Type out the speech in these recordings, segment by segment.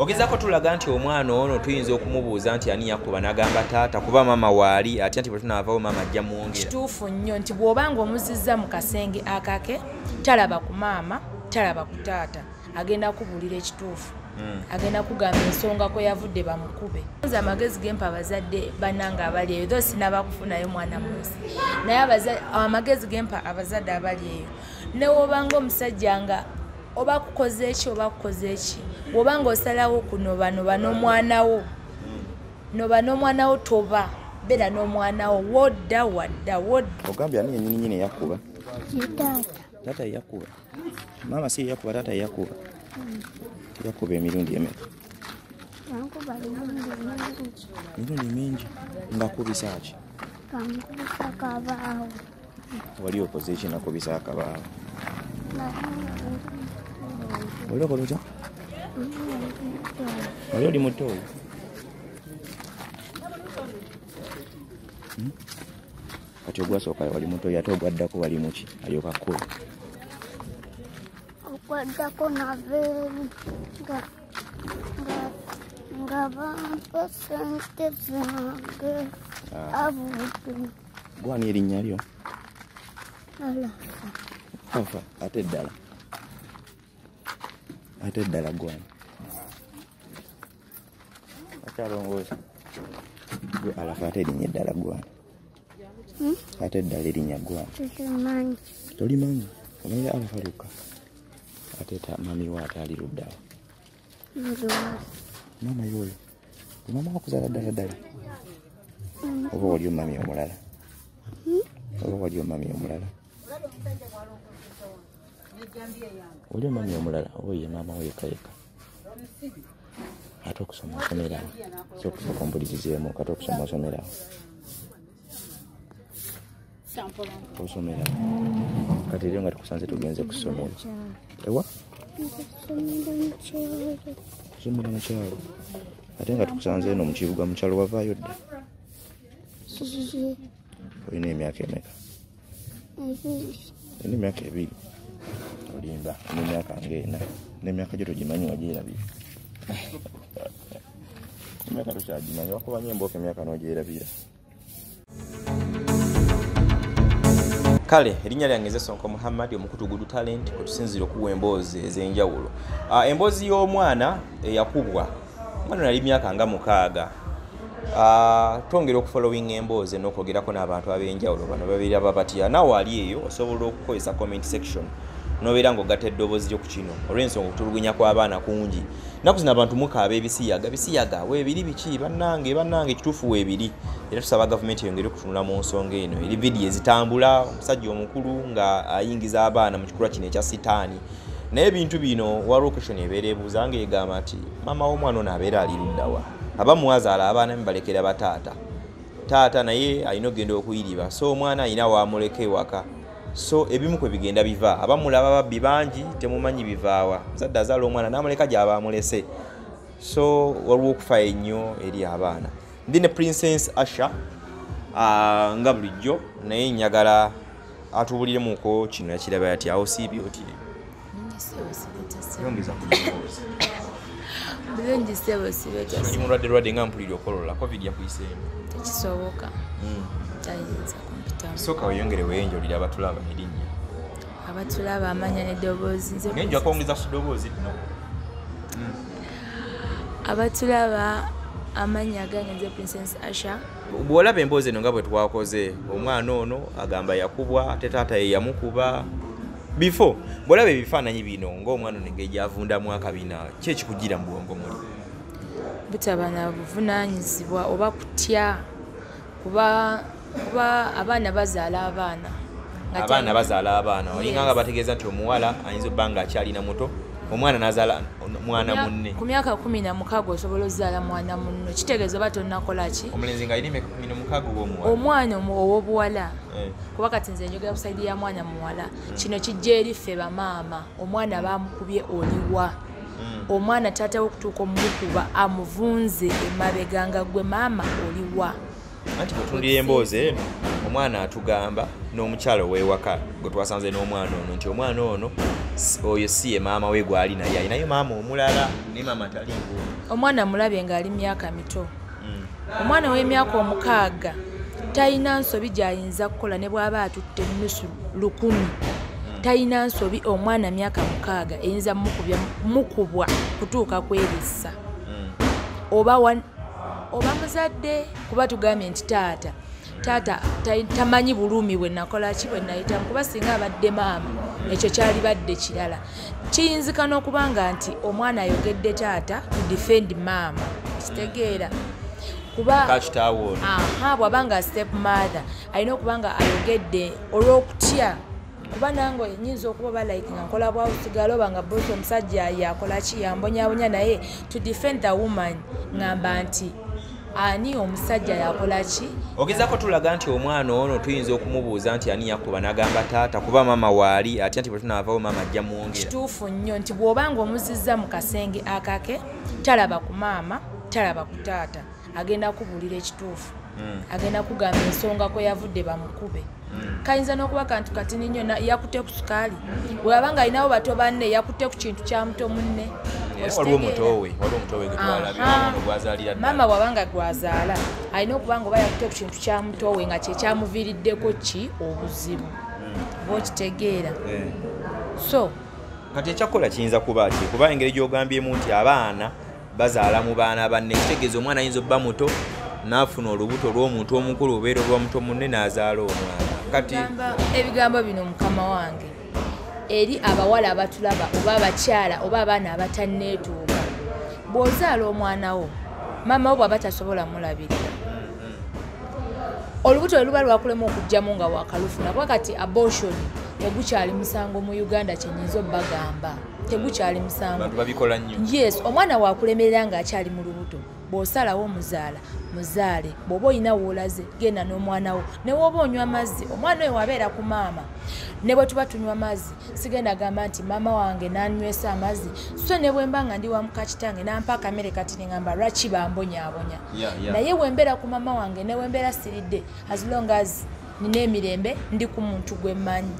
ogezaako tulaga nti omwana ono tuyinza okumubuuza nti ani yakuba n'agamba taata kuba maama waali ate nti bwe tunaavawo maama ajja muwongera kituufu nnyo nti bw'obanga omuzizza mu kasenge akake talaba ku maama talaba ku taata. Agenda kubuulira ekituufu. Agenda kugamba ensonga kwe yavudde bamukube. Nze amagezi gempa abazadde bannanga abali eyo tho sinaba kufunayo mwana munsi naye abaza- amagezi gempa abazadde abali eyo. Newobanga omusajja nga oba kukoze eki oba kukoze eki bw'obanga osalawo kunobanoba n'omwana wo. Noba n'omwana wo toba beera n'omwana wo. Wodda wadda wodda. Ogambye ani yenyini nyini eyakuba? Taata. taata yeyakuba maama si yeyakuba taata yeyakuba teyakuba emirundi emeka emirundi mingi. emirundi mingi. Ngakubisa ki? Bankubisa kabaawo. wali okoze eki nakubisa akabaawo Naye wali okola otya wali oli muto oyo Hmm? kati ogwasooka wali muto ate ogwaddako wali muki alyoka kkola okwaddako nabeeru nga nga nga bampa sente zange abuudu gwani erinnya lyo alafa afa ate eddala ate eddala gwani. Akyalongoosa gwe alafa ate erinnya eddala gwani. Ate eddala erinnya tekimanyi tolimanyi omanyi alafa luka ate mami wo ate ali luddawa maama yoyo mama wakuzaala ddala ddala? Oba wali omami omulala? Oba wali omami omulala oli omami omulala? Oba ye maama wo yekka yekka ate okusoma osomerawo so okusooka ompulirizeemu kati okusoma osomerawo osomerawo kati eryo nga tukusanze tugenze ku ssomero ewa kusomera mukyalo. Ate nga tukusanze eno mukibuga mukyalo wavaayo dda? Olina emyaka emeka? Olina emyaka ebiri olimba olina emyaka ngaena n'emyaka gyo togimanyi wagyerabira emyaka tokyagimanyi wakubanye embooka emyaka n'ogyerabira kale erinnya lyange nze sonko muhammad omukutugudu talent kwetusinzira okuwa emboozi ez'enjawulo. Emboozi y'omwana eyakubwa omwana nali myaka nga mukaaga. Twongera okufollowinga emboozi n'okwogerako n'abantu ab'enjawulo bano babiraba batya? Naawe ali eyo osobola okukozesa comment section nobeera ng'ogatta eddoboozi lyo ku kino olw'ensonga okutulugunya kw'abaana kungi. Naku zino abantu mukaaba ebisiyaga bisiyaga weebiri biki? Bannange bannange ekituufu weebiri era tusaba gavumenti yongere okutunula mu nsonga eno eri vidiyo ezitambula omusajja omukulu nga ayingiza abaana mu kikolwa kino ekya sitaani. Naye ebintu bino wa location ebeera ebuuza nga egamba nti maama w'omwana ono abeera ali luddawa. Abamuwazaala abaana mubalekera bataata taata naye alina okugenda okuyiriba so omwana alina wamuleka ewaka so ebimu kwe bigenda biva. Abamulaba babbi bangi temumanyi bivaawa. Muzadde azaala omwana namuleka gyaba amulese. So waliwo okufa ennyo eri abaana. Ndi ne princess asha nga bulijjo naye njagala atubuliremu kino yakiraba yati awo siibye oti bulungi sebo sibeta Oli mulwadde lwadde nga mpulira okolola covid yakuyiseemu tekisoboka tayinza kumpitamu sooka weyongere weyenjolira abatulaba erinnya. Abatulaba amanya n'eddoboozi nze naye nja kwongeza ku ddoboozi lino abatulaba amanya gange nze princess asha. Bw'olaba emboozi eno nga bwe twakoze omwana ono agamba yakubwa ate taata ye yamukuba. Bifo bw'olaba ebifaananyi bino ng'omwana ono engeri gyavundamu akabina ki ekikugira mu bwongo muli? Butaba na buvunaanyizibwa oba kutya kuba kuba abaana bazaala abaana. Abaana bazaala abaana. Olinga nga bategeeza nti omuwala ayinza obba nga akyalina muto omwana n'azaala mwana munne. ku myaka kumi na mukaaga osobola ozaala mwana munno. Kitegeeza oba tonnakola ki? Omulenzi nga alina emyaka kumi n'omukaaga oba omuwala omwana ow'obuwala. Eh. kuba kati nze njogera kusaidi ya mwana muwala. Kino kijja eri ffe bamaama omwana bamukubye oliwa. Omwana taata wokutuuka omumukuba amuvunze emabega nga gwe maama oliwa anti bwetundira emboozi eno omwana atugamba n'omukyalo w'ewaka gwe twasanze n'omwana ono nti omwana ono oyo si ye maama we gwali naye alinayo maama omulala naye maama taliiwo omwana mulabye ng'ali myaka mito Mm. omwana w'emyaka omukaaga talina nsobi gy'ayinza kukola ne bw'aba atutte nusu lukumi talina nsobi omwana myaka mukaaga eyinza mukubwa kutuuka kwerisa Mm. oba oba muzadde kuba tugambye nti taata taata ta- tamanyi bulumi bwe nakola ki bwe nayitamu kuba singa abadde maama ekyo kyali badde kirala. Kiyinzika n'okuba nga nti omwana ayogedde taata to defend maama ekitegeera kuba kakitaawo ono aha bw'aba nga step mother alina okuba nga ayogedde olw'okutya. Kuba nange nyinza okuba oba like nga nkola bwausigala oba nga bosi omusajja yakola ki yambonyabonya naye to defend the woman ngamba nti ani omusajja yakola ki? Ogezaako tulaga nti omwana ono tuyinza okumubuuza nti ani yakuba? N'agamba taata kuba maama waali atya nti bwe tunaavawo maama ajja muwongera kituufu nnyo nti bw'obanga omuzizza mu kasenge akake talaba ku maama talaba ku taata. Agenda kubuulira ekituufu. Mm. agenda kugamba ensonga kwe yavudde bamukube. Kayinza n'okuba kantu katini nnyo yakutte ku sukaali. Bw'aba nga alinawo bato banne yakutte ku kintu kya muto munne Era waliwo omutowe waliwo omutowe gwe twalabye Aha. ono gwazaalira ddala. maama bw'aba nga gwazaala alina okuba nga oba yakutte ku kintu kya mutowe nga kye kyamuviiriddeko ki? Obuzibu. Oba okitegeera Eh. so kati ekyakukola kiyinza kuba ki? Kuba engeri gy'ogambyemu nti abaana bazaala mu baana banne. Kitegeeza omwana ayinza obba muto n'afuna olubuto olw'omuntu omukulu obeera olwa muto munne n'azaala omwana. Kati ebigambo bino mukama wange eri abawala abatulaba oba abakyala oba abaana abatanneetuuka. Bw'ozaala omwana wo maama wo bw'aba tasobola mulabirira. Olubuto lwe luba lwakulema okugjamu nga wakalufuna kuba kati abortion tegukyali musango mu uganda kyenyinza obbagamba tegukyali musango. Yes omwana wakulemerera ng'akyali mu lubuto bw'osalawo omuzaala muzaale bw'oba olina woolaze genda n'omwana wo. Ne wooba onywa amazzi omwana oyo wabeera ku maama ne bwe tuba tunywa amazzi sigenda gamba nti maama wange nanywesa amazzi. So ne bwe mba nga ndi wa muka kitange nampa akamere kati neŋamba lwaki bambonyaabonya naye bwe mbeera ku maama wange ne bwe mbeera siridde as long as nina emirembe ndi ku muntu gwe mmanyi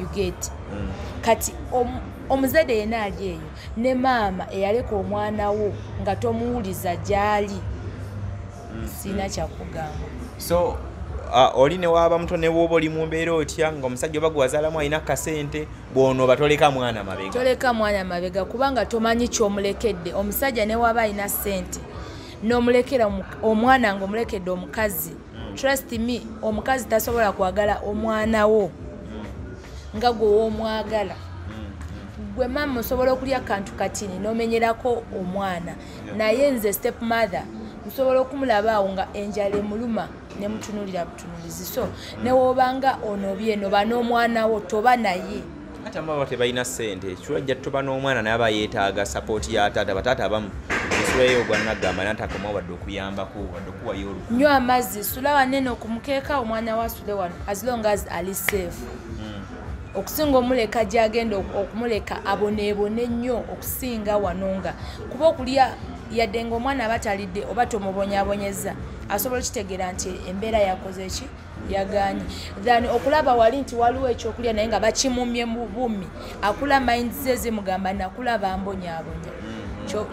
you get. Mm. kati om- omuzadde yenna ali eyo ne maama eyaleka omwana wo nga tomuwuliza gy'ali. Siina kyakugamba. So oli ne waaba muto ne wooba oli mu mbeera otya nga omusajja oba gwewazaalamu alina kasente bw'onooba toleka mwana mabega? Toleka mwana mabega kubanga tomanyi kyomulekedde. Omusajja ne waba alina ssente n'omulekera omu- omwana ng'omulekedde omukazi. Trust me omukazi tasobola kwagala omwana wo nga gwe woomwagala gwe maama osobola okulya kantu katini n'omenyerako omwana. Naye nze step mother nsobola okumulaba awo nga enjala emuluma ne mutunulira butunulizi. So ne woobanga onobye noba n'omwana wo toba naye. Ate amaba tebalina ssente. Kiwajja tuba n'omwana naye aba yeetaaga sapooti ya taata bataata abamu ensulayo ogwanagamba naye ntakomawo wadde okuyambako wadde okuwayo olu nywa amazzi sula wanene okumukeeka omwana wo asule wano as long as ali safe okusinga omuleka gyagenda ok- okumuleka aboneebone nnyo okusinga wano nga kuba okulya yadde ngaomwana aba talidde oba tomubonyabonyeza asobola okitegeera nti embeera yakoze ki? Yaganye then okulaba wali nti waliwo ekyokulya naye nga bakimumye mu bumi akula mind ze zimugamba nakula bambonyaabonya Kyo-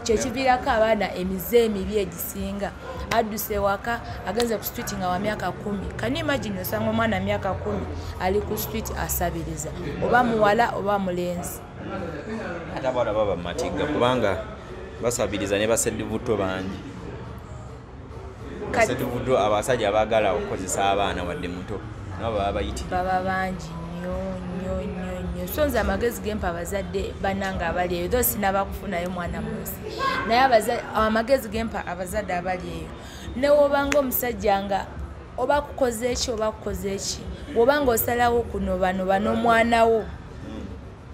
kyekiviirako abaana emize emibi egisinga. Adduse ewaka agenze ku street nga wa myaka kumi. Kani imagine osanga omwana myaka kumi ali ku street asabiriza? Oba muwala oba mulenzi. Ate abawala baba mumatigga kubanga basabiriza ne baseddivuto bangi. Baseddivuto abasajja abaagala okukozesa abaana wadde muto nabo baba bayitire baba bangi nnyo so nze amagezi gempa abazadde bannanga abali eyo tho sinabakufunayo mwana munsi naye abaza- amagezi gempa abazadde abali eyo. Newobanga omusajja nga oba kukoze eki oba kukoze eki bwobanga osalawo kunobanoba n'omwana wo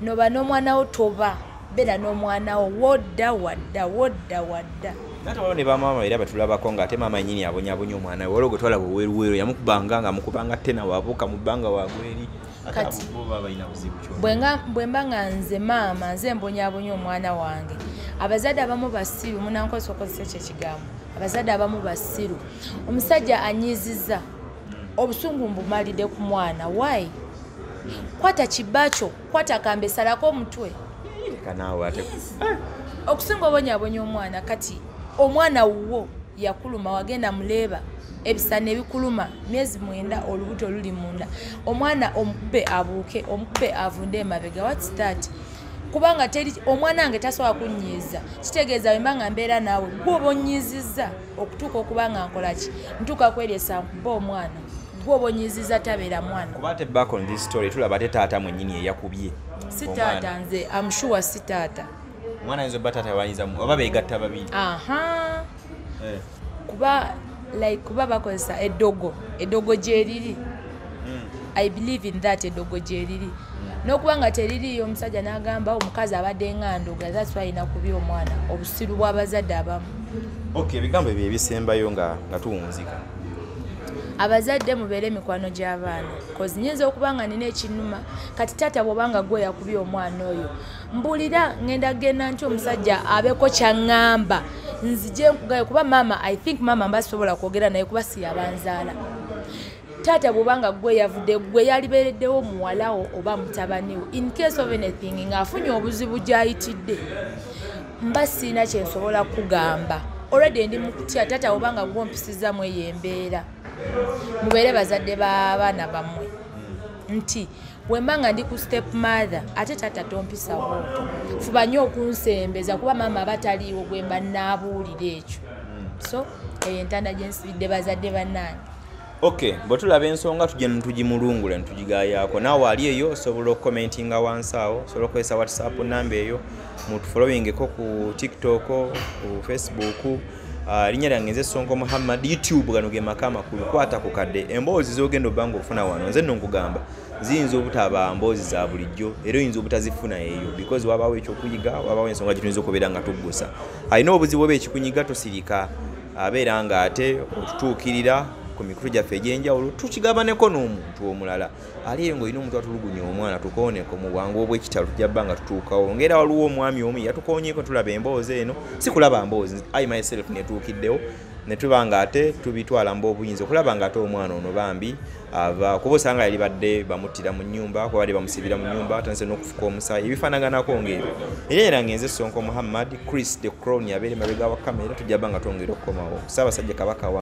noba n'omwana wo toba beera n'omwana wo wodda wadda wodda wadda. Ate waliwo ne bamaama era batulabako nga ate maama yenyini abonyabonya omwana we waliwo gwe twalaba oweruweru yamukubanga nga amukubanga tena wabuuka mu bbanga wagweri Kati- abo bo baba balina buzibu kyona Bwe nga- nze maama nze mbonyabonya omwana wange. Abazadde abamu basiru munankozesa okozesa ekyo ekigambo abazadde abamu basiru omusajja anyiiziza obusungu mbumalidde ku mwana. Wayi kwata kibakyo kwata kambe salako omutwe. Okusinga obonyabonya omwana kati omwana wuwo yakuluma wagenda muleeba ebisana ebikuluma myezi mwenda olubuto luli munda. Omwana omukube abuuke omukube avunde emabega whats that? Kubanga teri omwana wange tasobola kunnyiiza kitegeeza wemba nga mbeera naawe gwe oba onnyiizizza okutuuka okuba nga nkolaki ntuuka kweryesa nkuba omwana. Gwe oba onnyiizizza tabeera mwana. Kuba ate back on this story tulaba ate taata mwennyini eyakubye si taata nze amushuwa si taata. Omwana ayinza obba taata bayiza oba beegatta babiri. Aha. Kuba like kuba bakozesa eddogo eddogo gyeriri. I believe in that eddogo gyeriri. N'okuba nga teririyo omusajja n'agamba omukazi abadde eŋŋandoga that's why ayina kubi omwana. Obusiru bw'abazadde abamu. Ok ebigambo ebyo ebisembayo nga nga tuwunzika. Abazadde mubeere emikwano gy'abaana kozi nyinza okuba nga nina ekinuma kati taata bw'obanga gwe yakubye omwana oyo mbuulira ŋŋenda genda nti omusajja abeko kyaŋŋamba nzije nkugaye kuba maama i think maama mba sobola kwogera naye kuba siyabanzaala taata bw'obanga gwe yavudde gwe yalibeereddewo muwalawo oba mutabaniwo in case of anything ng'afunye obuzibu gy'ayitidde mba siina kyensobola kugamba. Olwedde ndi mukutya taata bw'obanga gwompisizzamu eyo embeera mubeere bazadde b'abaana bammwe. Nti bwemba nga ndi ku step mother ate taata tompisa bwotyo fuba nnyo okunsembeza kuba maama bataliiwo gwemba naabuulira ekyo. So eyo entanda gye nsibidde bazadde bannange. Ok bwe tulaba ensonga tujja netugimulungula netugigayaako naawe ali eyo osobola okukomentinga wansi awo osobola okukozesa whatsapp namba eyo mutufolowingeko ku tiktok ku facebook erinnya lyange nze sonko muhammad youtube gano ge maka amakulu kwata ku kadde. Emboozi zogenda obba nga ofuna wano nze nno nkugamba. Ziyinza obutaba mboozi za bulijjo era oyinza obutazifuna eyo because wabawo ekyokuyiga wabawo ensonga gyetuyinza okubeera nga tuggusa. Alina obuzibu oba ekikunyiga tosirika. Abeera nga ate otutuukirira ku mikutu gyaffe egy'enjawulo tukigabaneko n'omuntu omulala. Ali eyo ng'olina omuntu atulugunya omwana tukooneko mu bwangu obw'ekitalo tujja bba nga tutuukawo. Ngaera waliwo omwami omu yatukoonyeko tulaba emboozi eno si kulaba mboozi i myself netuukiddewo ne tuba nga ate tubitwala mba obuyinza okulaba nga ate omwana ono bambi ava kuba osanga yali badde bamuttira mu nnyumba kuba badde bamusibira mu nnyumba atandise n'okufuka omusaayi ebifaanaganako ng'ebyo. Era nge nze sonko muhammad chris the crown yabeere mabega wa kamera tujja bba nga twongera okukomawo. Ssaabasajja kabaka wa